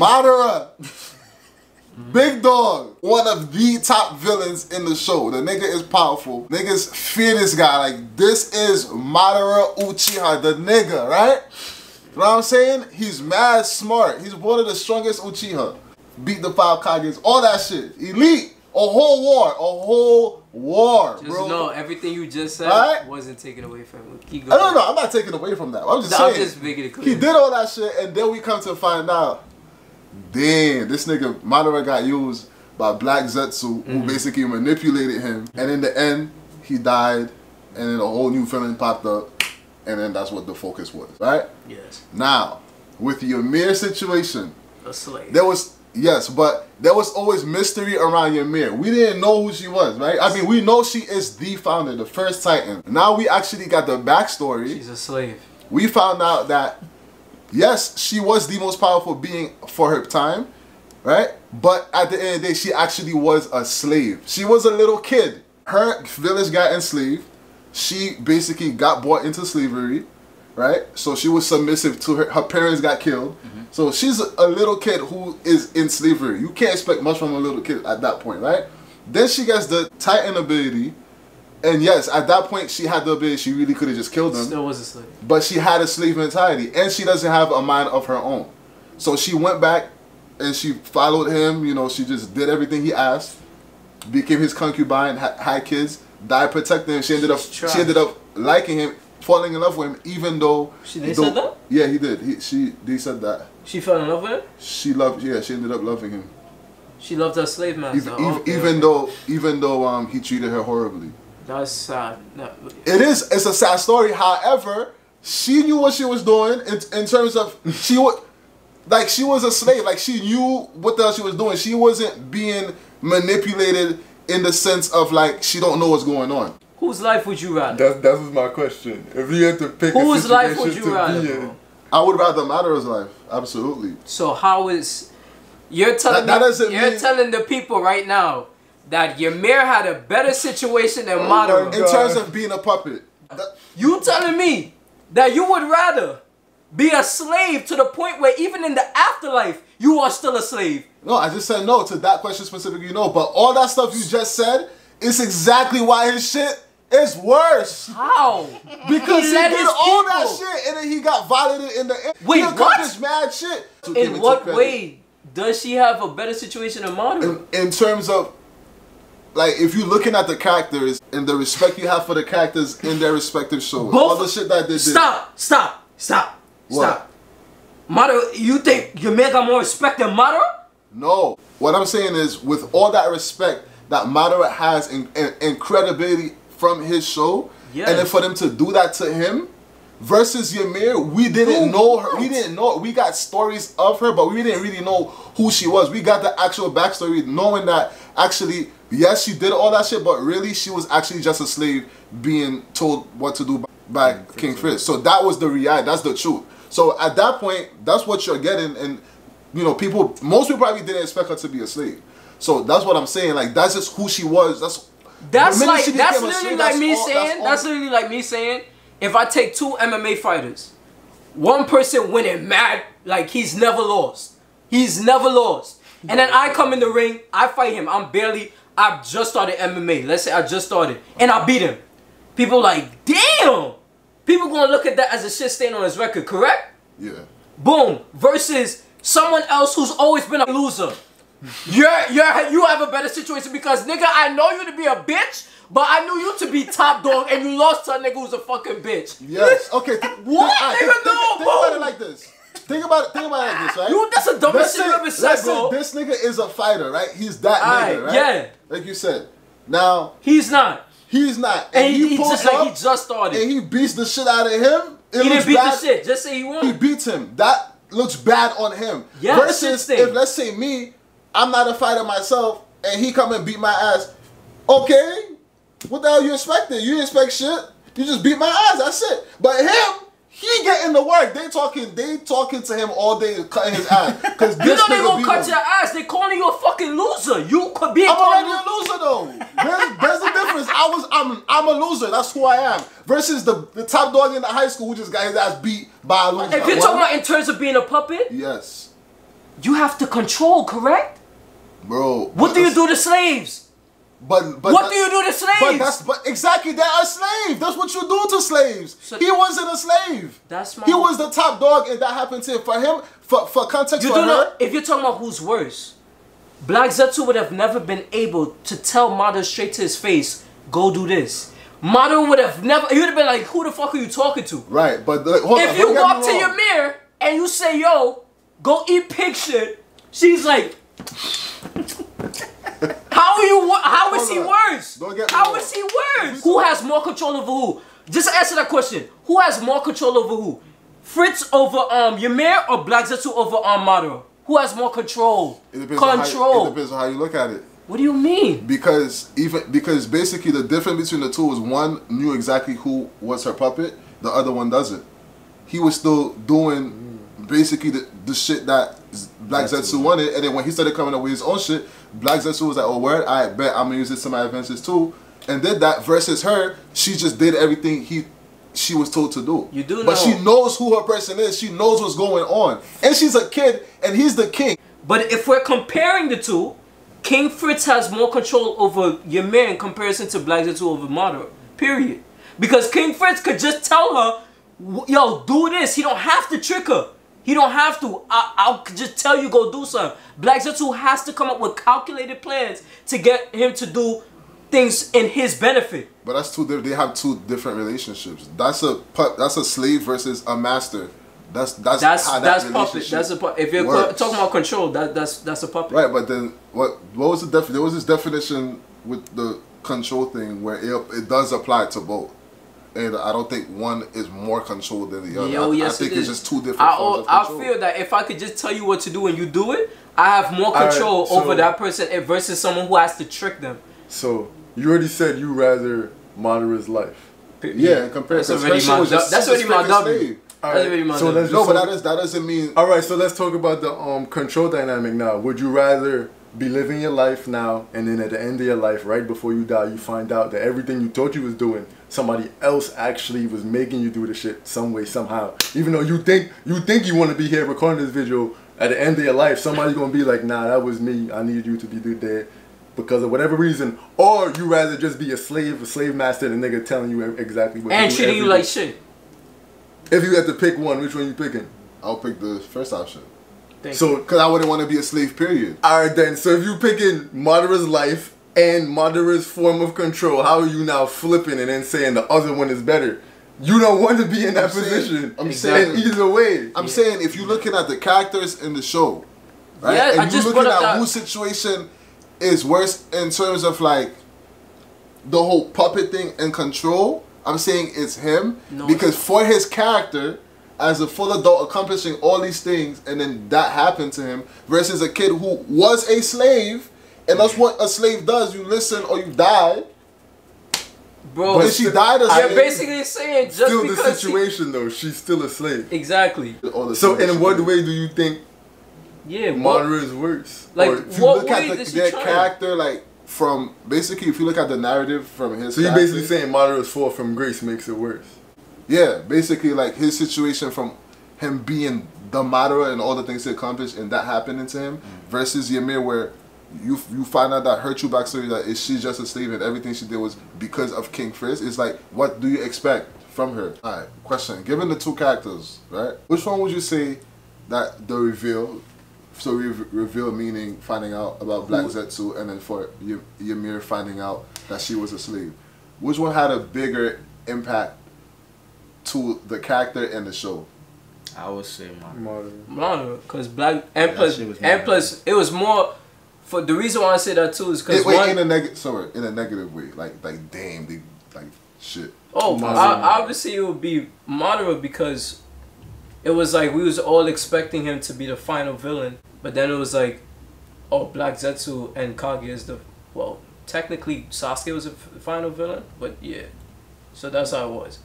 Madara. Big Dog, one of the top villains in the show. The nigga is powerful. Niggas fear this guy. Like, this is Madara Uchiha, the nigga, right? You know what I'm saying? He's mad smart. He's one of the strongest Uchiha. Beat the five Kages, all that shit. Elite. A whole war. A whole war, Just bro. know everything you just said Alright? wasn't taken away from him. Keep I don't know. I'm not taking away from that. I'm just No, saying. I'm just making it clear. He did all that shit, and then we come to find out, damn, this nigga Madara got used by Black Zetsu, who mm-hmm. basically manipulated him, and in the end, he died, and then a whole new villain popped up, and then that's what the focus was, right? Yes. Now, with the Ymir situation, A slave. there was yes, but there was always mystery around Ymir. We didn't know who she was, right? I mean, we know she is the founder, the first Titan. Now we actually got the backstory She's a slave. we found out that yes, she was the most powerful being for her time, right? But at the end of the day, she actually was a slave. She was a little kid. Her village got enslaved. She basically got bought into slavery, right? So she was submissive to her. Her parents got killed. Mm-hmm. So she's a, a little kid who is in slavery. You can't expect much from a little kid at that point, right? Then she gets the Titan ability. And yes, at that point, she had the ability. She really could have just killed him. Still was a slave. but she had a slave mentality and she doesn't have a mind of her own so she went back and she followed him you know she just did everything he asked became his concubine ha- had kids died protecting him she ended up she ended up liking him falling in love with him even though She- they though- said that? yeah he did he she they said that She fell in love with him? she loved yeah she ended up loving him She loved her slave master. even, even, okay, even though even though um he treated her horribly That's sad. No, It is. It's a sad story. However, she knew what she was doing in, in terms of she was like she was a slave. Like she knew what the hell she was doing. She wasn't being manipulated in the sense of like she don't know what's going on. whose life would you rather? That that was my question. If you had to pick Whose a life situation would you to rather, be bro? in, I would rather Madara's life. Absolutely. So how is you're telling That- that me- doesn't you're mean- telling the people right now that Ymir had a better situation than Oh Madara? my In terms of being a puppet. You telling me that you would rather be a slave to the point where even in the afterlife you are still a slave? no, I just said no to that question specifically. No, but all that stuff you just said is exactly why his shit is worse. How? Because he, led did all that shit and then he got violated in the end. Wait, he what? mad shit. It In what way does she have a better situation than Madara? In, in terms of like if you're looking at the characters and the respect you have for the characters in their respective shows, all the shit that they did. Stop! Stop! Stop! What? Stop! Madara, you think got more respect than Madara? No. What I'm saying is, with all that respect that Madara has and, and, and credibility from his show, Yes. and then for them to do that to him versus Ymir, we didn't Who- know her. We didn't know. We got stories of her, but we didn't really know who she was. We got the actual backstory, knowing that actually, yes, she did all that shit, but really, she was actually just a slave being told what to do by King Fritz. So that was the reality. That's the truth. So at that point, that's what you're getting, and you know, people, most people probably didn't expect her to be a slave. So that's what I'm saying. Like that's just who she was. That's That's like that's literally slave, like that's me all- saying all- that's literally like me saying if I take two MMA fighters, one person winning mad like he's never lost. He's never lost. And then I come in the ring, I fight him. I'm barely I've just started MMA. Let's say I just started and I beat him. People like, damn! People gonna look at that as a shit stain on his record, correct? yeah. Boom. Versus someone else who's always been a loser. You're you're you have a better situation because nigga, I know you to be a bitch, but I knew you to be top dog and you lost to a nigga who's a fucking bitch. Yes. Okay. th- What? Alright, Nigga, think, no, think, think about it like this. Think about it. Think about it like this, right? You that's the dumbest shit you ever said, bro. this nigga is a fighter, right? He's that nigga, right? yeah. Like you said. Now He's not. he's not, And and, he, he, pulls just like he just started. and he beats the shit out of him. It He didn't beat bad. the shit. Just say he won. He beats him. That looks bad on him. Yeah, Versus if let's say me, I'm not a fighter myself, and he come and beat my ass. Okay, what the hell you expecting? You didn't expect shit. You just beat my ass. That's it. But him, he getting the work. They talking. They talking to him all day, cutting his ass. Cause You know they gonna cut him. your ass. They calling you a fucking loser. You could be. I'm already a loser though. There's, there's a difference. I was I'm I'm a loser. That's who I am. Versus the, the top dog in the high school who just got his ass beat by a loser. If you're talking about in terms of being a puppet, yes. you have to control, correct? bro. What do you do to slaves? But but what that- do you do to slaves? But that's but exactly they're a slave. That's what you do to slaves. So- he wasn't a slave. That's my He was the top dog, and that happened to him. For him, for for context, You for do her, know if you're talking about who's worse, Black Zetsu would have never been able to tell Madara straight to his face, "Go do this." Madara would have never. He would have been like, "Who the fuck are you talking to?" right? But the, hold on, if you walk to your mirror and you say, "Yo, go eat pig shit," she's like, "How are you? How is he worse? Don't get me How wrong. is he worse? Who has more control over who? Just answer that question. Who has more control over who? Fritz over um Ymir or Black Zetsu over um Madara? Who has more control? It depends On how, it depends on how you look at it. what do you mean? Because even because basically the difference between the two is one knew exactly who was her puppet, the other one doesn't. He was still doing basically the, the shit that Black Zetsu. Zetsu wanted, and then when he started coming up with his own shit, Black Zetsu was like, "Oh, word, I bet I'm gonna use this to my advantage too," and did that. Versus her, she just did everything he she was told to do. You do know. but she knows who her person is. She knows what's going on, and she's a kid, and he's the king. But if we're comparing the two, King Fritz has more control over Ymir in comparison to Black Zetsu over Madara. Period. Because King Fritz could just tell her, "W- "Yo, do this." He don't have to trick her. He don't have to. I, I'll just tell you go do something. Black Zetsu has to come up with calculated plans to get him to do things in his benefit. But that's two. They have two different relationships. That's a that's a slave versus a master. That's that's That's how that that's puppet. That's a pu- if you're works. talking about control, that that's that's a puppet. right. But then what? What was the def? There was this definition with the control thing where it, it does apply to both, and I don't think one is more controlled than the other. Yo, I, yes, I think it it's just two different I, forms al- of I feel that if I could just tell you what to do and you do it, I have more right, control so- over that person versus someone who has to trick them. So you already said you rather Madara's life. yeah, compared That's to already especially my just that's already my W. slave. All That's right, already my so let's No, but that is that doesn't mean All right, so let's talk about the um, control dynamic now. Would you rather be living your life now, and then at the end of your life, right before you die, you find out that everything you thought you was doing, somebody else actually was making you do the shit some way, somehow. Even though you think you think you want to be here recording this video, at the end of your life, somebody's gonna be like, "Nah, that was me. I need you to be there." Because of whatever reason, or you rather just be a slave, a slave master, and a nigga telling you exactly what. to And do treating you like shit. If you had to pick one, which one you picking? I'll pick the first option Thank So because I wouldn't want to be a slave. Period. All right then. So if you're picking Madara's life and Madara's form of control, how are you now flipping and then saying the other one is better? You don't want to be in that I'm saying- position. I'm Exactly. in either way. I'm saying if you're looking at the characters in the show, right? Yeah, and I you're just looking brought up at that- whose situation is worse in terms of like the whole puppet thing and control, I'm saying it's him No, because for his character as a full adult accomplishing all these things and then that happened to him versus a kid who was a slave and that's what a slave does you listen or you die Bro, but she died as a you're basically saying just Still the because she- situation though, she's still a slave. exactly. So in what way do you think Yeah. What, is worse? Like, Or- if you What look at way the, their character like from basically if you look at the narrative from his so you're basically saying Madara's fall from grace makes it worse. Yeah, basically like his situation from him being the Madara and all the things he accomplished and that happening to him mm. versus Ymir where you you find out that her true backstory that is she's just a slave and everything she did was because of King Fritz. It's like what do you expect from her? Alright, question. Given the two characters, right? Which one would you say that the reveal so re- reveal meaning finding out about Black Zetsu and then for y- Ymir finding out that she was a slave. Which one had a bigger impact to the character and the show? I would say mine. Madara. Madara, because black and that plus shit and plus it was more. For the reason why I say that too is because It, wait, one. in a negative, sorry, in a negative way, like like damn, they like shit. Oh, Madara. I, obviously it would be Madara because it was like we was all expecting him to be the final villain, but then it was like, oh, Black Zetsu and Kaguya is the well, technically Sasuke was the final villain, but yeah, so that's how it was.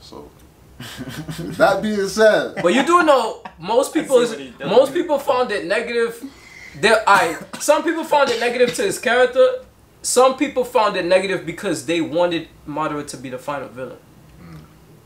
So that being said, But you do know most people what he done. most people found it negative. There, I some people found it negative to his character. Some people found it negative because they wanted Madara to be the final villain.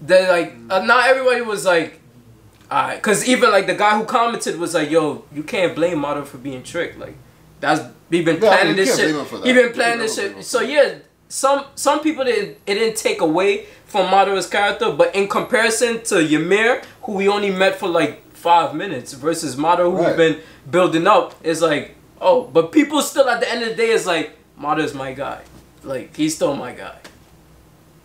They like uh, not everybody was like Alright, cause even like the guy who commented was like, "Yo, you can't blame Madara for being tricked. Like, that's he been I planning mean, this shit. blame him for that. He been planning this shit. So yeah, some some people didn't it didn't take away from Madara's character, but in comparison to Ymir, who we only met for like five minutes, versus Madara, who Right. we've been building up, is like, oh, but people still at the end of the day is like, Madara's my guy. Like he's still my guy.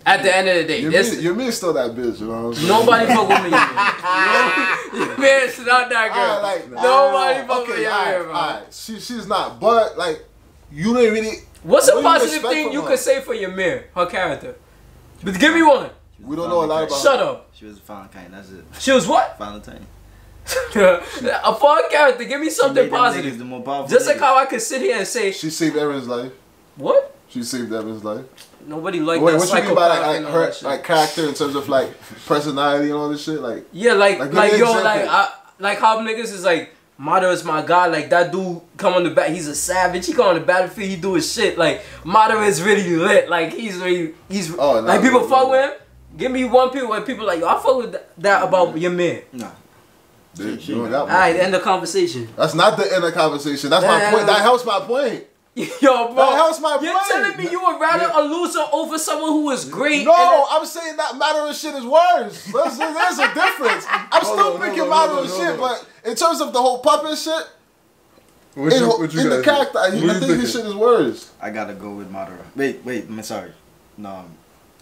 At the end of the day, Your this- me, your still that bitch, you know what I'm saying? Nobody fuck with me. No, Ymir is not that girl. Alright, like, Nobody fuck with Ymir, alright, bro. alright. She, she's not, but like, you didn't really. What's a what do you positive thing you her? could say for Ymir, her character? But give me one. We don't know a lot about. Shut up. She was a Valentine. That's it. She was what? Valentine. A fun character. Give me something made them niggas positive. The more powerful Just like how I could sit here and say, She saved Eren's life. what? She saved Eren's life. Nobody liked Wait, that what you mean by like, like her like character in terms of like personality and all this shit? Like, Yeah, like Like, like, yo, an like. I, like how niggas is like Mata is my guy. Like that dude come on the back, he's a savage. He come on the battlefield, he do his shit. Like Mata is really lit. Like he's really he's Oh, nah, like people no, fuck no. with him. Give me one people where people like yo, I fuck with that, that about your man. Nah. Dude, you don't got one. right, end the conversation. That's not the end of the conversation. That's my point. That helps my point. Yo, bro, That helps my you're point. telling me you would rather a loser over someone who is great? No, and I'm saying that matter of shit is worse. There's, there's a difference. I'm Hold still on, picking hold on, matter hold of on, shit, on. but in terms of the whole puppet shit, What in, you, what you in the guys character, I, I What think his shit is worse. I gotta go with Madara. Wait, wait. I'm sorry. No,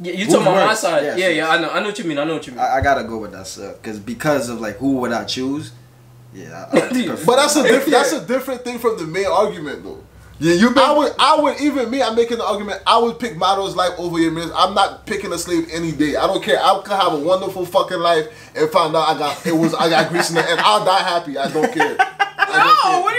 You, you talking about my worse? side? Yes, yeah, yes. yeah, I know, I know what you mean. I know what you mean. I, I gotta go with that sir. Cause because of like who would I choose? Yeah. I, I But that's a Madara. different. That's a different thing from the main argument, though. Yeah, you been. I would, I would even me. I'm making the argument. I would pick Mato's life over Ymir's. I'm not picking a slave any day. I don't care. I could have a wonderful fucking life and find out I got it was I got grease in the end. I'll die happy. I don't care. I don't No, care. what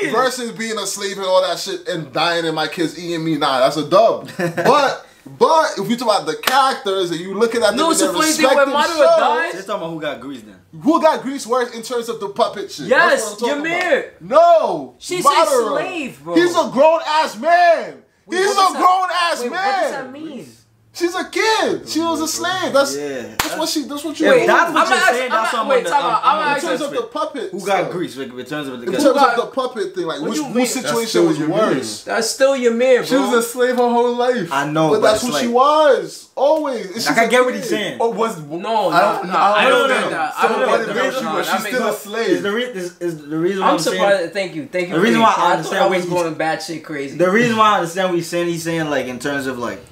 do you mean? Versus being a slave and all that shit and dying and my kids eating me. Nah, that's a dub. but but if you talk about the characters and you looking at them No, in it's a their funny thing when respective Madara shows, dies- They're talking about who got grease then. Who got grease worse in terms of the puppet shit? Yes, That's what I'm Ymir. No, She's a slave, bro. He's a grown ass man. Wait, He's a does that- grown ass Wait, man. what does that mean? She's a kid. She was a slave. That's Yeah. that's what she. That's what you. Wait, that's what I'm you're not- saying, I'm that's not- what I'm wait, under- time out. I'm- I'm I'm in asking- terms of the puppet. Who got stuff. grease? Like, in terms of the In terms got- of the puppet thing, like What which you whose mean? situation was your worse? That's still your man, bro. She was a slave her whole life. I know, But but, that's it's who like, she was always. It's Like, just get what he's saying. Oh, was No, I no, don't, no, I I don't don't know. that. I don't what get the that. she was, she's still a no- is slave. the, is, is the reason I'm I'm surprised. Thank you, thank you. The reason why I I understand thought I what was he's- going bad shit crazy. the reason why I understand what he's saying. He's saying like in terms of like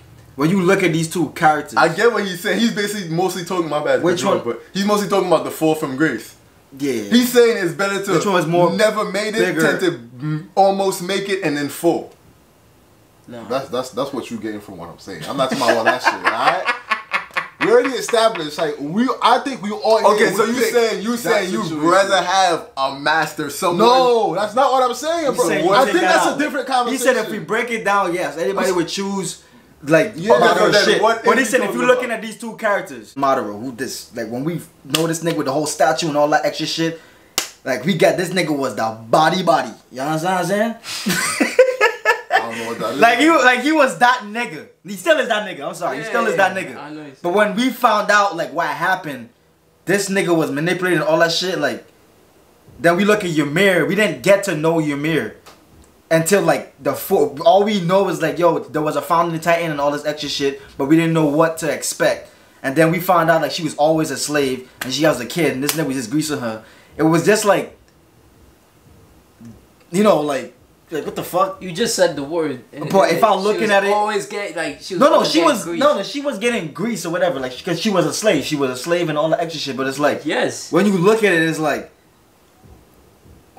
when you look at these two characters. I get what he's saying. He's basically mostly talking. My bad. Which one? But he's mostly talking about the fall from grace. yeah. He's saying it's better to Which one is more never made it, bigger? tend to almost make it and then fall. no. That's that's that's what you're getting from what I'm saying. I'm not talking about all that shit. All right. We already established like we. I think we all. Okay, so you pick saying you that saying you situation. rather have a master someone? No, that's not what I'm saying, bro. saying I think that that's out. a different conversation. He said if we break it down, yes, anybody would choose like Yeah, Madara so shit. what but he is said if you're looking about? at these two characters, Madara, who this like when we know this nigga with the whole statue and all that extra shit, like we got this nigga was the body body. You understand what I'm saying? I don't know what that is. like he like he was that nigga. He still is that nigga. I'm sorry, he Yeah, still is yeah, that yeah. nigga. I know But when we found out like what happened, this nigga was manipulating all that shit. Like then we look at Ymir. We didn't get to know Ymir until like the four. All we know is like yo, there was a founding titan and all this extra shit, but we didn't know what to expect. And then we found out like she was always a slave and she was a kid and this nigga was just greasing her. It was just like, you know, like, like what the fuck? You just said the word. But if I'm looking at it- always get like she was. No, no, she was greased. no, no, she was getting grease or whatever, like because she was a slave. She was a slave and all the extra shit. But it's like Yes. when you look at it, it's like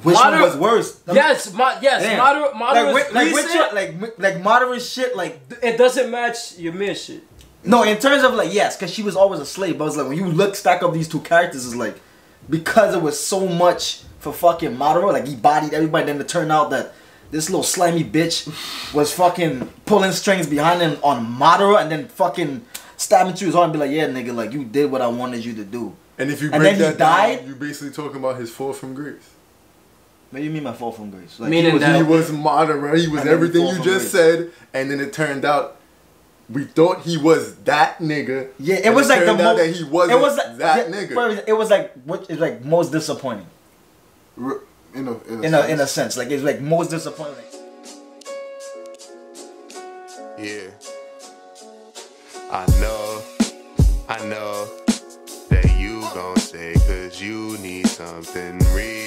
which one was worse? Yes, ma- yes, Damn. moderate, moderate, like, whi- like which one, like like moderate shit, like It doesn't match your man shit. no, in terms of like yes, because she was always a slave. But I was like when you look stack up these two characters, it's like because it was so much for fucking Madara, like he bodied everybody. Then to turn out that this little slimy bitch was fucking pulling strings behind him on Madara, and then fucking stabbing through his heart and be like, yeah, nigga, like you did what I wanted you to do. And if you And break then he that down, died? you're basically talking about his fall from grace. What you mean my fall from grace? Like, Meaning he was, that- He was Madara. He was And then he everything you just grace. said, and then it turned out we thought he was that nigga. Yeah, it and was like the turned most. that he wasn't it was like, that yeah, nigga. It was like what is like most disappointing R- In a, in a, in a in a sense. sense. Like it's like most disappointing. Yeah. I know, I know that you gon' say cause you need something real.